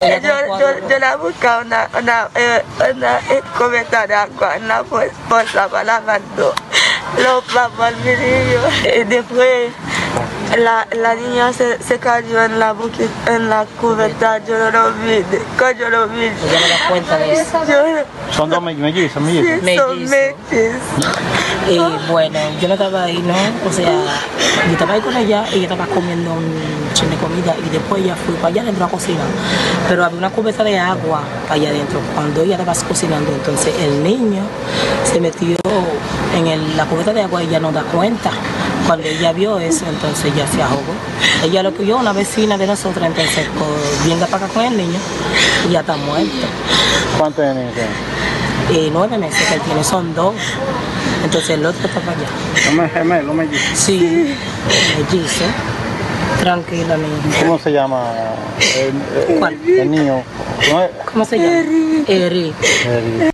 Yo la buka, ona komentade akwa, na pos la pa la mando. Lo pa pal miri yo, e de fwe. La, la niña se, se cayó en la, buque- en la cubeta, yo no lo vi. Cuando yo lo vi, Ya me das cuenta de eso. yo Son dos me- mellizos, mellizos. sí, son Mellizos. meses. Y bueno, yo no estaba ahí, ¿no? O sea, yo estaba ahí con ella, ella estaba comiendo un chin de comida y después ella fue para allá adentro a cocinar. Pero había una cubeta de agua allá adentro. Cuando ella estaba cocinando, entonces el niño se metió en el- la cubeta de agua y ella no da cuenta. Cuando ella vio eso, entonces ella se ahogó. Ella lo que vio, una vecina de nosotros, entonces pues, venga para acá con el niño y ya está muerto. ¿Cuántos años tiene? Y nueve meses que él tiene, son dos. Entonces el otro está para allá. Son gemelos, mellizos. Sí, mellizo. Tranquila, niña. ¿Cómo se llama el, el- ¿Cuál? el niño? ¿Cómo es? ¿Cómo se llama? Eric. El-